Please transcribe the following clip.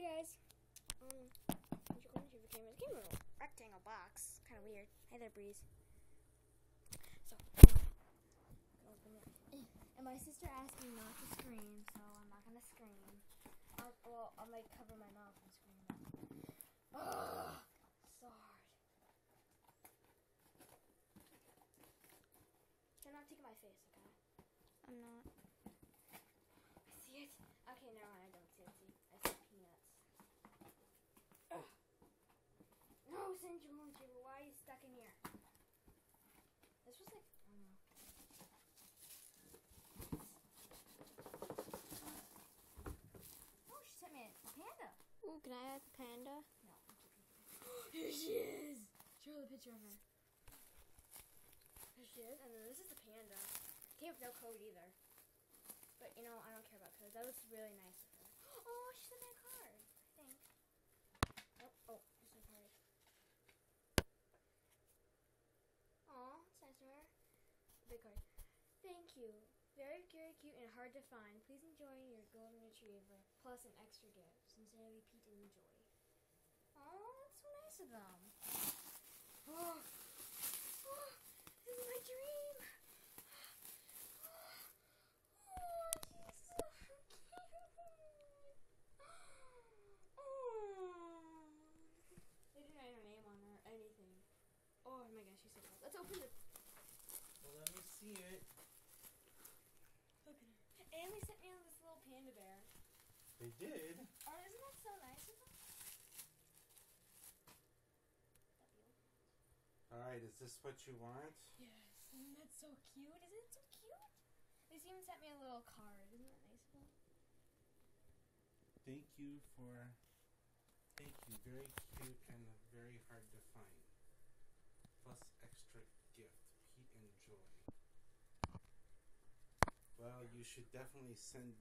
Hi guys. Um, how's your going? Your camera? It came in a rectangle box. Kind of weird. Hi there, Breeze. So, um, open it. And my sister asked me not to scream, so I'm not gonna scream. I'll, well, I might cover my mouth and scream. Ugh, so hard. You're not taking my face, okay? I'm not. I see it. Okay, never mind. I don't see it. See, I see peanuts. Ugh. No, Senju Monkey, why are you stuck in here? This was like, I don't know. Oh, she sent me a panda. Can I have the panda? No. Here she is. Show the picture of her. Here she is, and then this is the panda. Came with no code either. But you know, I don't care about codes. That was really nice of her. Oh, she sent me a card. I think. Oh, oh, just a card. Aw, it's nice of her. Big card. Thank you. Very, very cute and hard to find. Please enjoy your golden retriever, plus an extra gift. Sincerely, Pete and Joy. Oh, that's so nice of them. Oh, oh this is my dream. Oh, she's so cute. Oh. They didn't write her name on her or anything. Oh my gosh, she's so cool. Let's open it. Well, let me see it. Look at her. And they sent me panda bear. They did. Oh, isn't that so nice of them? All right, is this what you want? Yes. Isn't that so cute? Isn't it so cute? They even sent me a little card. Isn't that nice of them? Thank you for. Thank you. Very cute and very hard to find. Plus extra gift, Pete and Joy. Well, you should definitely send